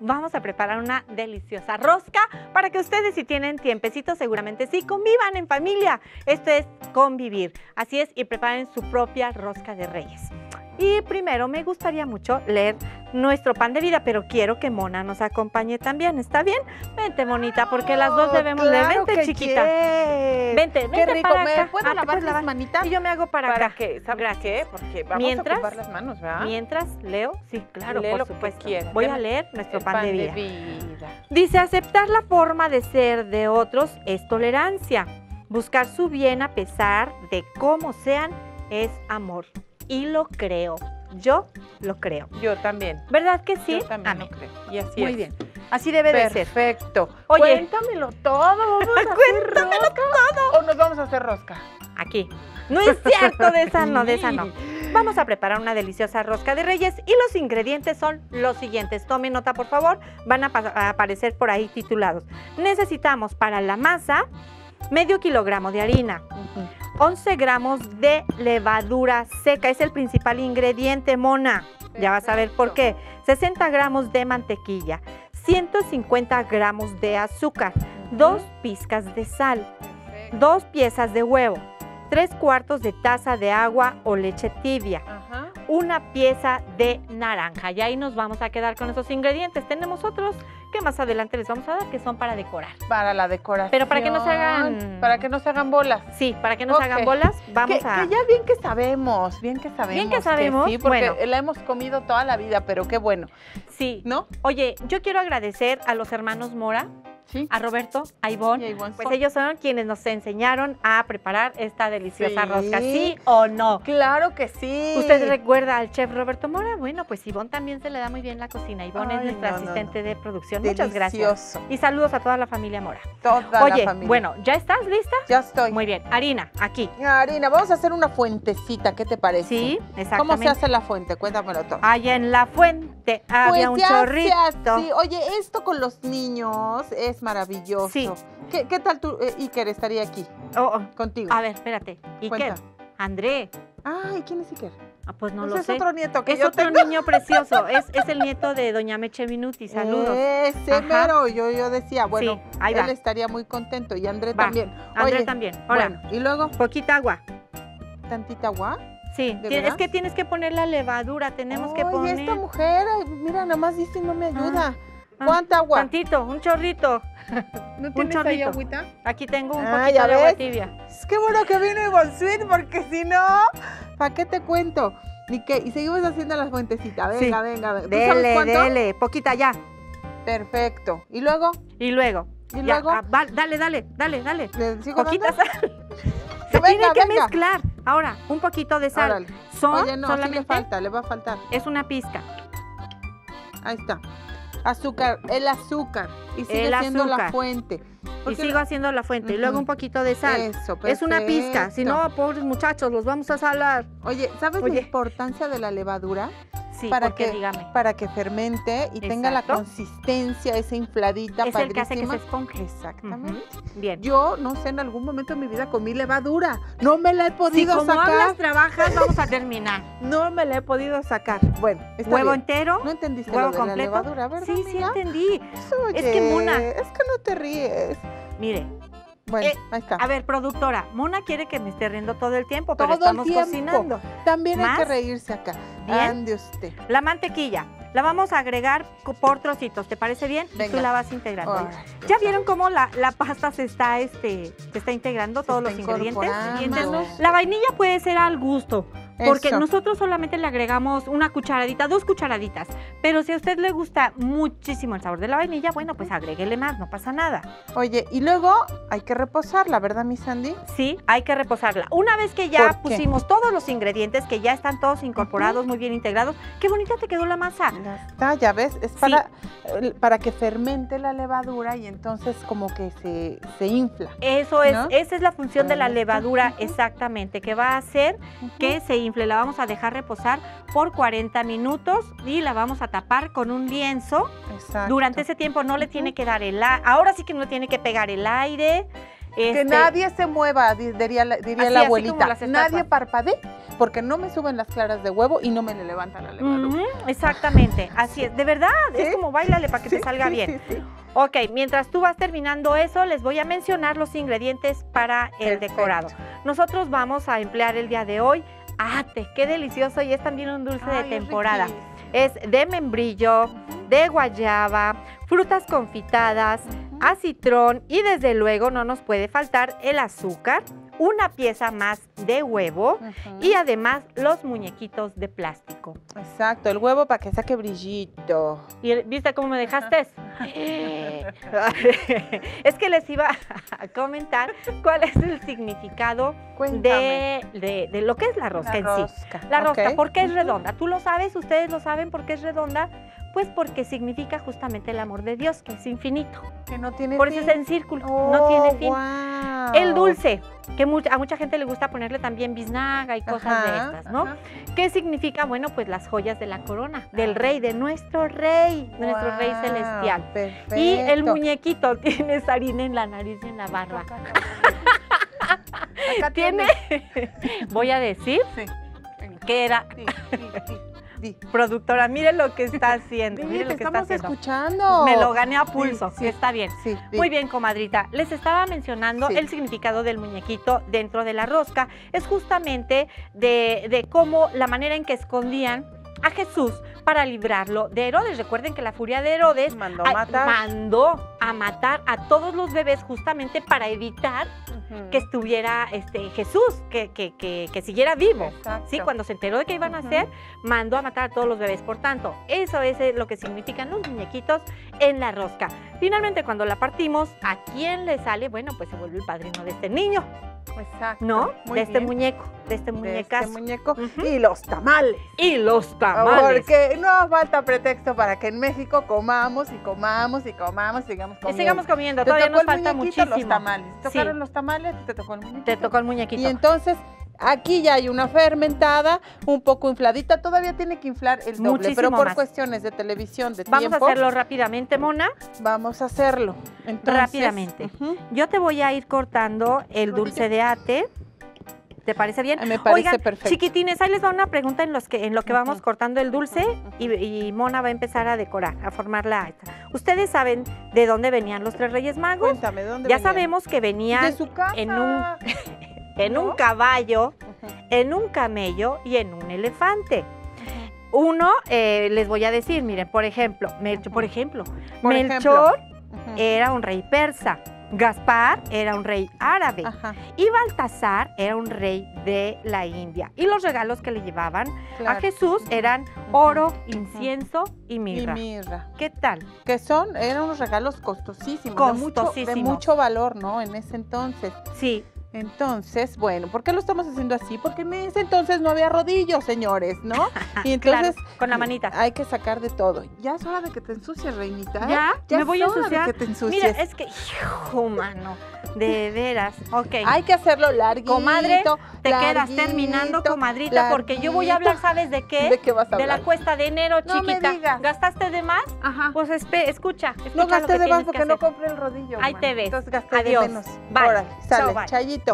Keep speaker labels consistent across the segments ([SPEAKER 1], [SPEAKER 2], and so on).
[SPEAKER 1] vamos a preparar una deliciosa rosca para que ustedes si tienen tiempecito seguramente sí convivan en familia. Esto es convivir. Así es, y preparen su propia rosca de reyes. Y primero me gustaría mucho leer nuestro pan de vida, pero quiero que Mona nos acompañe también. ¿Está bien? Vente, Monita, porque las dos debemos leer.
[SPEAKER 2] Claro
[SPEAKER 1] Vente,
[SPEAKER 2] que
[SPEAKER 1] chiquita.
[SPEAKER 2] quiero.
[SPEAKER 1] Vente,
[SPEAKER 2] Qué
[SPEAKER 1] vente
[SPEAKER 2] rico.
[SPEAKER 1] para
[SPEAKER 2] ¿Me
[SPEAKER 1] acá.
[SPEAKER 2] puedo
[SPEAKER 1] Ah, ¿te
[SPEAKER 2] lavar las manitas?
[SPEAKER 1] Y yo me hago para,
[SPEAKER 2] ¿Para
[SPEAKER 1] acá.
[SPEAKER 2] qué? ¿Sabes
[SPEAKER 1] Gracias.
[SPEAKER 2] qué? Porque vamos
[SPEAKER 1] Mientras-
[SPEAKER 2] a ocupar las manos, ¿verdad?
[SPEAKER 1] Mientras leo, sí, claro, por supuesto. Voy a leer nuestro pan, de vida.
[SPEAKER 2] vida.
[SPEAKER 1] Dice, aceptar la forma de ser de otros es tolerancia. Buscar su bien a pesar de cómo sean es amor. Y lo creo. Yo lo creo.
[SPEAKER 2] Yo también.
[SPEAKER 1] ¿Verdad que sí?
[SPEAKER 2] Yo también
[SPEAKER 1] Amén.
[SPEAKER 2] lo creo. Y así
[SPEAKER 1] Muy
[SPEAKER 2] es.
[SPEAKER 1] bien. Así debe de ser.
[SPEAKER 2] Perfecto.
[SPEAKER 1] Oye.
[SPEAKER 2] Cuéntamelo todo. Vamos a hacer rosca. ¿O nos vamos a hacer rosca?
[SPEAKER 1] Aquí. No es cierto, de esa no, de esa no. Vamos a preparar una deliciosa rosca de reyes y los ingredientes son los siguientes. Tomen nota, por favor. Van a aparecer por ahí titulados. Necesitamos para la masa medio kilogramo de harina, 11 gramos de levadura seca, es el principal ingrediente, mona. Ya vas a ver por qué. 60 gramos de mantequilla, 150 gramos de azúcar, dos pizcas de sal, dos piezas de huevo, tres cuartos de taza de agua o leche tibia. Una pieza de naranja. Y ahí nos vamos a quedar con esos ingredientes. Tenemos otros que más adelante les vamos a dar que son para decorar.
[SPEAKER 2] Para la decoración.
[SPEAKER 1] Pero para que no se hagan-
[SPEAKER 2] Para que no se hagan bolas.
[SPEAKER 1] Sí, para que no se hagan bolas, vamos
[SPEAKER 2] que,
[SPEAKER 1] a...
[SPEAKER 2] que ya bien que sabemos, bien que sabemos.
[SPEAKER 1] Bien que sabemos,
[SPEAKER 2] sí, porque
[SPEAKER 1] bueno.
[SPEAKER 2] la hemos comido toda la vida, pero qué bueno,
[SPEAKER 1] Sí.
[SPEAKER 2] ¿no?
[SPEAKER 1] Oye, yo quiero agradecer a los hermanos Mora,
[SPEAKER 2] Sí.
[SPEAKER 1] a Roberto, a Ivonne.
[SPEAKER 2] Y a Ivonne.
[SPEAKER 1] Pues ellos son quienes nos enseñaron a preparar esta deliciosa
[SPEAKER 2] Sí.
[SPEAKER 1] rosca, ¿sí o no?
[SPEAKER 2] Claro que sí.
[SPEAKER 1] ¿Usted recuerda al chef Roberto Mora? Bueno, pues Ivonne también se le da muy bien la cocina. Ivonne es nuestra
[SPEAKER 2] no, no,
[SPEAKER 1] asistente de producción. Muchas gracias. Y saludos a toda la familia Mora.
[SPEAKER 2] Toda la
[SPEAKER 1] Oye,
[SPEAKER 2] familia.
[SPEAKER 1] bueno, ¿ya estás lista?
[SPEAKER 2] ya estoy.
[SPEAKER 1] Muy bien. Harina, aquí.
[SPEAKER 2] Harina, vamos a hacer una fuentecita, ¿qué te parece?
[SPEAKER 1] Sí,
[SPEAKER 2] ¿Cómo se
[SPEAKER 1] exactamente.
[SPEAKER 2] hace la fuente? Cuéntamelo todo.
[SPEAKER 1] Allá en la fuente había un
[SPEAKER 2] Pues
[SPEAKER 1] chorrito.
[SPEAKER 2] hace. Oye, esto con los niños es maravilloso.
[SPEAKER 1] Sí.
[SPEAKER 2] ¿Qué, qué tal tú, eh, Iker, estaría aquí
[SPEAKER 1] Oh, oh,
[SPEAKER 2] contigo?
[SPEAKER 1] A ver, espérate. ¿Y qué?
[SPEAKER 2] Cuenta.
[SPEAKER 1] André.
[SPEAKER 2] Ay, ¿quién es Iker?
[SPEAKER 1] Ah, pues no
[SPEAKER 2] Pues
[SPEAKER 1] lo
[SPEAKER 2] es
[SPEAKER 1] sé.
[SPEAKER 2] otro nieto que
[SPEAKER 1] es
[SPEAKER 2] yo
[SPEAKER 1] otro
[SPEAKER 2] tengo.
[SPEAKER 1] niño precioso. Es, es el nieto de Doña Meche Minuti. Saludos.
[SPEAKER 2] Ese mero, yo, yo decía, bueno,
[SPEAKER 1] Sí, ahí
[SPEAKER 2] él estaría muy contento y André
[SPEAKER 1] Va.
[SPEAKER 2] también.
[SPEAKER 1] André
[SPEAKER 2] Oye,
[SPEAKER 1] también. Ahora,
[SPEAKER 2] Bueno, y luego,
[SPEAKER 1] poquita agua.
[SPEAKER 2] tantita agua.
[SPEAKER 1] Sí,
[SPEAKER 2] ¿De
[SPEAKER 1] ti- es que tienes que poner la levadura. Tenemos que poner.
[SPEAKER 2] esta mujer, mira, nada más dice y no me ayuda.
[SPEAKER 1] ah,
[SPEAKER 2] ¿Cuánta agua?
[SPEAKER 1] Tantito, un chorrito.
[SPEAKER 2] ¿No
[SPEAKER 1] tienes ahí agüita? Aquí tengo un
[SPEAKER 2] Ah,
[SPEAKER 1] poquito
[SPEAKER 2] ¿ya
[SPEAKER 1] de agua tibia.
[SPEAKER 2] Es que bueno que vino Ivonne Sweet, porque si no, ¿para qué te cuento? ¿Y qué? Y seguimos haciendo la fuentecita. Venga,
[SPEAKER 1] Sí.
[SPEAKER 2] venga, venga. ¿Tú sabes
[SPEAKER 1] Dele, dele, poquita ya.
[SPEAKER 2] Perfecto. ¿Y luego?
[SPEAKER 1] Y luego.
[SPEAKER 2] ¿Y
[SPEAKER 1] ya,
[SPEAKER 2] luego?
[SPEAKER 1] ah, va- dale, dale, dale, dale.
[SPEAKER 2] ¿Le sigo
[SPEAKER 1] Poquita
[SPEAKER 2] dando?
[SPEAKER 1] sal. Se
[SPEAKER 2] Venga,
[SPEAKER 1] tiene que
[SPEAKER 2] venga.
[SPEAKER 1] mezclar. Ahora, un poquito de sal.
[SPEAKER 2] Órale.
[SPEAKER 1] Son
[SPEAKER 2] Oye, no, sí
[SPEAKER 1] solamente
[SPEAKER 2] le falta, le va a faltar.
[SPEAKER 1] es una pizca.
[SPEAKER 2] Ahí está. Azúcar, el azúcar. Y sigue
[SPEAKER 1] El
[SPEAKER 2] siendo la
[SPEAKER 1] azúcar.
[SPEAKER 2] fuente.
[SPEAKER 1] Y sigo haciendo la fuente. Y luego un poquito de sal.
[SPEAKER 2] Eso,
[SPEAKER 1] es una pizca. Si no, pobres muchachos, los vamos a salar.
[SPEAKER 2] Oye, ¿sabes
[SPEAKER 1] Oye.
[SPEAKER 2] la importancia de la levadura?
[SPEAKER 1] Sí,
[SPEAKER 2] Para
[SPEAKER 1] porque
[SPEAKER 2] que-
[SPEAKER 1] dígame.
[SPEAKER 2] Para que fermente y tenga la consistencia, esa infladita,
[SPEAKER 1] Es el que hace que se
[SPEAKER 2] padrísima.
[SPEAKER 1] esponje.
[SPEAKER 2] Exactamente.
[SPEAKER 1] Bien.
[SPEAKER 2] Yo, no sé, en algún momento de mi vida comí levadura. No me la he
[SPEAKER 1] Si
[SPEAKER 2] podido
[SPEAKER 1] como
[SPEAKER 2] sacar.
[SPEAKER 1] hablas, trabajas, vamos a terminar.
[SPEAKER 2] No me la he podido sacar. Bueno, está
[SPEAKER 1] Huevo
[SPEAKER 2] bien.
[SPEAKER 1] entero.
[SPEAKER 2] ¿No entendiste
[SPEAKER 1] huevo
[SPEAKER 2] lo de
[SPEAKER 1] completo.
[SPEAKER 2] la levadura, verdad,
[SPEAKER 1] Sí, sí entendí.
[SPEAKER 2] Oye,
[SPEAKER 1] Es que, Mona.
[SPEAKER 2] Es que no te ríes.
[SPEAKER 1] Mire,
[SPEAKER 2] Bueno,
[SPEAKER 1] Eh,
[SPEAKER 2] ahí está.
[SPEAKER 1] a ver, productora, Mona quiere que me esté riendo todo el tiempo, pero
[SPEAKER 2] Todo el
[SPEAKER 1] estamos
[SPEAKER 2] tiempo.
[SPEAKER 1] cocinando.
[SPEAKER 2] También hay que reírse acá.
[SPEAKER 1] Bien.
[SPEAKER 2] Ande usted.
[SPEAKER 1] La mantequilla, la vamos a agregar por trocitos, ¿te parece bien?
[SPEAKER 2] Venga.
[SPEAKER 1] Tú la vas integrando.
[SPEAKER 2] Órale,
[SPEAKER 1] ¿Ya
[SPEAKER 2] pues,
[SPEAKER 1] vieron cómo la, la pasta se está, este, se está integrando
[SPEAKER 2] Se
[SPEAKER 1] todos
[SPEAKER 2] está
[SPEAKER 1] los ingredientes? la vainilla puede ser al gusto, porque
[SPEAKER 2] Eso.
[SPEAKER 1] nosotros solamente le agregamos una cucharadita, dos cucharaditas. Pero si a usted le gusta muchísimo el sabor de la vainilla, bueno, pues agréguele más, no pasa nada.
[SPEAKER 2] Oye, y luego hay que reposarla, ¿verdad, mi Sandy?
[SPEAKER 1] Sí, hay que reposarla. Una vez que ya pusimos todos los ingredientes, que ya están todos incorporados, muy bien integrados, qué bonita te quedó la masa.
[SPEAKER 2] Ya está, ya ves, es para, para que fermente la levadura y entonces como que se, se infla.
[SPEAKER 1] Eso es,
[SPEAKER 2] ¿No?
[SPEAKER 1] esa es la función de la levadura, exactamente, que va a hacer que se infle. La vamos a dejar reposar por 40 minutos y la vamos a tapar con un lienzo.
[SPEAKER 2] Exacto.
[SPEAKER 1] Durante ese tiempo no le tiene que dar el aire, ahora sí que no le tiene que pegar el aire.
[SPEAKER 2] Que
[SPEAKER 1] este,
[SPEAKER 2] nadie se mueva, di- diría la, diría
[SPEAKER 1] Así,
[SPEAKER 2] la abuelita. nadie parpadee porque no me suben las claras de huevo y no me le levantan la levadura.
[SPEAKER 1] Exactamente, así es. De verdad, es como bailale para que te salga
[SPEAKER 2] sí,
[SPEAKER 1] bien.
[SPEAKER 2] sí, sí.
[SPEAKER 1] Ok, mientras tú vas terminando eso, les voy a mencionar los ingredientes para el
[SPEAKER 2] Perfecto.
[SPEAKER 1] decorado. Nosotros vamos a emplear el día de hoy ate, qué delicioso y es también un dulce
[SPEAKER 2] Ay,
[SPEAKER 1] de temporada. Es de membrillo, de guayaba, frutas confitadas, acitrón y desde luego no nos puede faltar el azúcar, una pieza más de huevo y además los muñequitos de plástico.
[SPEAKER 2] Exacto, el huevo para que saque brillito.
[SPEAKER 1] ¿Y el- viste cómo me dejaste? es que les iba a comentar cuál es el significado de, de- de lo que es la rosca
[SPEAKER 2] La
[SPEAKER 1] en sí.
[SPEAKER 2] rosca.
[SPEAKER 1] La rosca,
[SPEAKER 2] ok.
[SPEAKER 1] ¿por qué es redonda? ¿Tú lo sabes? ¿Ustedes lo saben por qué es redonda? Pues porque significa justamente el amor de Dios, que es infinito.
[SPEAKER 2] Que no tiene
[SPEAKER 1] Por eso es
[SPEAKER 2] fin.
[SPEAKER 1] en círculo, no tiene
[SPEAKER 2] Oh,
[SPEAKER 1] fin.
[SPEAKER 2] guau.
[SPEAKER 1] El dulce, que mucha- a mucha gente le gusta ponerle también biznaga y cosas de estas, ¿no?
[SPEAKER 2] ajá.
[SPEAKER 1] ¿Qué significa? Bueno, pues las joyas de la corona, del rey, de nuestro rey, nuestro rey celestial.
[SPEAKER 2] Perfecto.
[SPEAKER 1] Y el muñequito tiene harina en la nariz y en la barba.
[SPEAKER 2] Acá
[SPEAKER 1] Tiene, voy a decir
[SPEAKER 2] Sí.
[SPEAKER 1] Que era
[SPEAKER 2] Di, di,
[SPEAKER 1] productora, mire lo que está haciendo, mire lo que está
[SPEAKER 2] estamos
[SPEAKER 1] haciendo.
[SPEAKER 2] escuchando.
[SPEAKER 1] Me lo gané a pulso,
[SPEAKER 2] sí.
[SPEAKER 1] está bien.
[SPEAKER 2] Sí.
[SPEAKER 1] Muy bien, comadrita. Les estaba mencionando el significado del muñequito dentro de la rosca. Es justamente de, de cómo la manera en que escondían a Jesús para librarlo de Herodes. Recuerden que la furia de Herodes
[SPEAKER 2] Mandó
[SPEAKER 1] ay,
[SPEAKER 2] matar.
[SPEAKER 1] mandó a matar a todos los bebés justamente para evitar Que estuviera este, Jesús, que, que- que- que siguiera vivo.
[SPEAKER 2] Exacto.
[SPEAKER 1] ¿Sí? Cuando se enteró de que iban a hacer, mandó a matar a todos los bebés. Por tanto, eso es eh, lo que significan los muñequitos en la rosca. Finalmente, cuando la partimos, ¿a quién le sale? Bueno, pues se vuelve el padrino de este niño,
[SPEAKER 2] Exacto.
[SPEAKER 1] ¿no?
[SPEAKER 2] Muy
[SPEAKER 1] de este
[SPEAKER 2] bien.
[SPEAKER 1] muñeco, de este
[SPEAKER 2] De
[SPEAKER 1] muñecazo.
[SPEAKER 2] este muñeco.
[SPEAKER 1] Ujú.
[SPEAKER 2] Y los tamales.
[SPEAKER 1] y los tamales.
[SPEAKER 2] Porque no falta pretexto para que en México comamos y comamos y comamos y sigamos
[SPEAKER 1] y
[SPEAKER 2] comiendo.
[SPEAKER 1] sigamos comiendo, todavía nos falta muchísimo.
[SPEAKER 2] los tamales.
[SPEAKER 1] Sí.
[SPEAKER 2] Tocaron los tamales y te tocó el muñequito.
[SPEAKER 1] Te tocó el muñequito.
[SPEAKER 2] Y entonces aquí ya hay una fermentada, un poco infladita, todavía tiene que inflar el doble,
[SPEAKER 1] Muchísimo
[SPEAKER 2] pero por
[SPEAKER 1] más.
[SPEAKER 2] cuestiones de televisión, de
[SPEAKER 1] Vamos
[SPEAKER 2] tiempo,
[SPEAKER 1] a hacerlo rápidamente, Mona.
[SPEAKER 2] vamos a hacerlo. Entonces,
[SPEAKER 1] Rápidamente. Yo te voy a ir cortando el dulce de ate. ¿Te parece bien?
[SPEAKER 2] me parece
[SPEAKER 1] Oigan,
[SPEAKER 2] perfecto.
[SPEAKER 1] chiquitines, ahí les va una pregunta en, los que, en lo que vamos cortando el dulce y, y Mona va a empezar a decorar, a formar la esta. ¿Ustedes saben de dónde venían los tres reyes magos?
[SPEAKER 2] Cuéntame, ¿dónde
[SPEAKER 1] Ya
[SPEAKER 2] venían?
[SPEAKER 1] sabemos que venían
[SPEAKER 2] de su casa.
[SPEAKER 1] en un- en
[SPEAKER 2] ¿no?
[SPEAKER 1] un caballo, en un camello y en un elefante. Uno, eh, les voy a decir, miren, por ejemplo, Melchor, por ejemplo,
[SPEAKER 2] Por
[SPEAKER 1] Melchor era un rey persa, Gaspar era un rey árabe.
[SPEAKER 2] Ajá,
[SPEAKER 1] Y Baltasar era un rey de la India. Y los regalos que le llevaban a. Jesús eran oro, incienso y
[SPEAKER 2] Y
[SPEAKER 1] mirra.
[SPEAKER 2] mirra.
[SPEAKER 1] ¿Qué tal?
[SPEAKER 2] Que son, eran unos regalos costosísimos, de mucho- De,
[SPEAKER 1] Costosísimos.
[SPEAKER 2] mucho valor, ¿no? En ese entonces.
[SPEAKER 1] Sí,
[SPEAKER 2] Entonces, bueno, ¿por qué lo estamos haciendo así? Porque en ese entonces no había rodillos, señores, ¿no? Y entonces
[SPEAKER 1] claro, con la manita.
[SPEAKER 2] hay que sacar de todo. Ya es hora de que te ensucies, reinita. ¿eh?
[SPEAKER 1] ¿Ya? ¿Me
[SPEAKER 2] es
[SPEAKER 1] voy a
[SPEAKER 2] de que te ensucies.
[SPEAKER 1] Mira, es que, hijo, mano, de veras. Ok.
[SPEAKER 2] Hay que hacerlo larguito.
[SPEAKER 1] Comadre, Te quedas
[SPEAKER 2] larguito,
[SPEAKER 1] terminando, comadrita, porque yo voy a hablar,
[SPEAKER 2] larguito.
[SPEAKER 1] ¿sabes de qué?
[SPEAKER 2] ¿De qué vas a
[SPEAKER 1] De
[SPEAKER 2] hablar?
[SPEAKER 1] la cuesta de enero,
[SPEAKER 2] No me
[SPEAKER 1] chiquita.
[SPEAKER 2] digas.
[SPEAKER 1] ¿Gastaste de más?
[SPEAKER 2] Ajá.
[SPEAKER 1] Pues espe- escucha, escucha
[SPEAKER 2] No
[SPEAKER 1] lo
[SPEAKER 2] gasté
[SPEAKER 1] que
[SPEAKER 2] de más porque no compré el rodillo.
[SPEAKER 1] Ahí
[SPEAKER 2] man.
[SPEAKER 1] te ves.
[SPEAKER 2] Entonces gasté
[SPEAKER 1] Adiós.
[SPEAKER 2] de menos.
[SPEAKER 1] Bye.
[SPEAKER 2] Órale, sale,
[SPEAKER 1] Chao, bye.
[SPEAKER 2] chayito.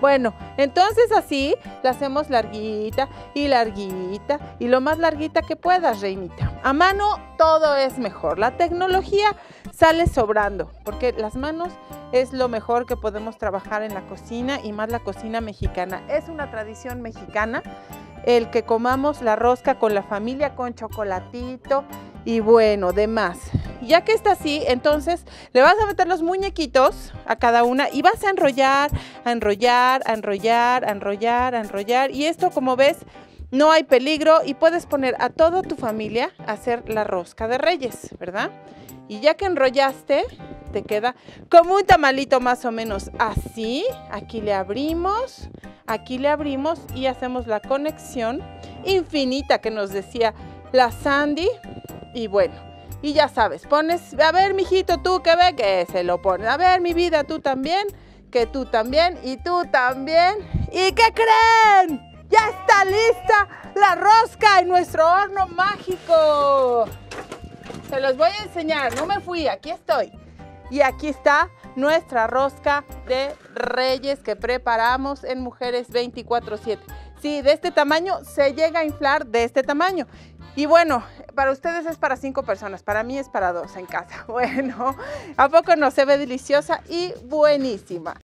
[SPEAKER 2] Bueno, entonces así la hacemos larguita y larguita y lo más larguita que puedas, reinita. A mano todo es mejor. La tecnología sale sobrando porque las manos es lo mejor que podemos trabajar en la cocina y más la cocina mexicana. Es una tradición mexicana el que comamos la rosca con la familia con chocolatito y bueno, demás. Ya que está así, entonces le vas a meter los muñequitos a cada una y vas a enrollar, a enrollar, a enrollar, a enrollar, a enrollar. Y esto, como ves, no hay peligro y puedes poner a toda tu familia a hacer la rosca de reyes, ¿verdad? Y ya que enrollaste, te queda como un tamalito más o menos así. Aquí le abrimos, aquí le abrimos y hacemos la conexión infinita que nos decía la Sandy. Y bueno, y ya sabes, pones, a ver, mijito, tú que ve que se lo pones. A ver, mi vida, tú también, que tú también y tú también. ¿Y qué creen? Ya está lista la rosca en nuestro horno mágico. Se los voy a enseñar, no me fui, aquí estoy. Y aquí está nuestra rosca de reyes que preparamos en Mujeres 24/7. Sí, de este tamaño se llega a inflar de este tamaño. Y bueno, para ustedes es para cinco personas, para mí es para dos en casa. Bueno, ¿a poco no se ve deliciosa y buenísima?